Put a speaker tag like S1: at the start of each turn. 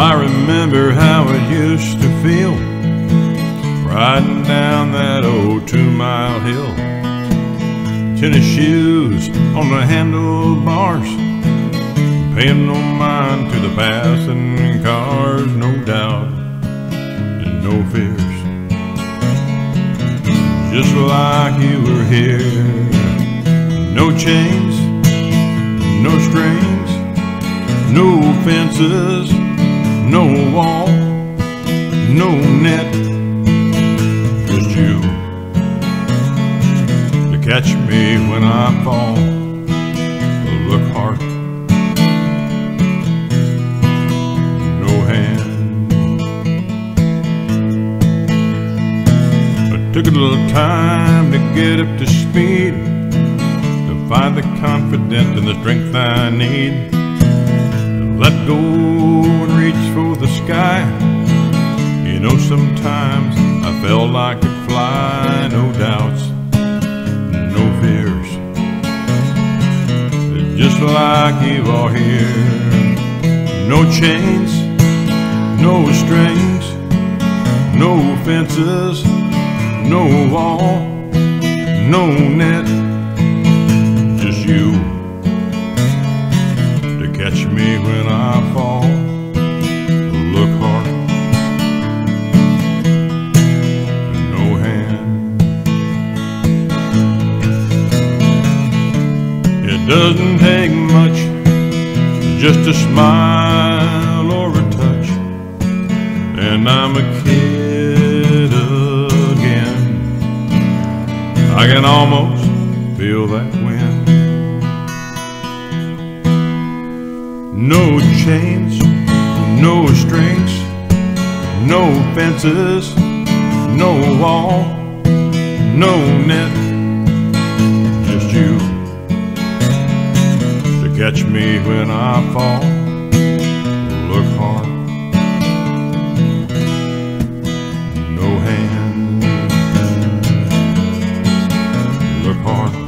S1: I remember how it used to feel riding down that old two mile hill. Tennis shoes on the handlebars, paying no mind to the passing cars, no doubt and no fears. Just like you were here, no chains, no strings, no fences no net, just you to catch me when I fall. Look heart, no hand. I took a little time to get up to speed, to find the confidence and the strength I need. To let go Sometimes I felt like I could fly, no doubts, no fears. Just like you are here. No chains, no strings, no fences, no wall, no net, doesn't take much, just a smile or a touch, and I'm a kid again. I can almost feel that wind. No chains, no strings, no fences, no wall, no net, me when I fall. Look heart. No hand. Look heart.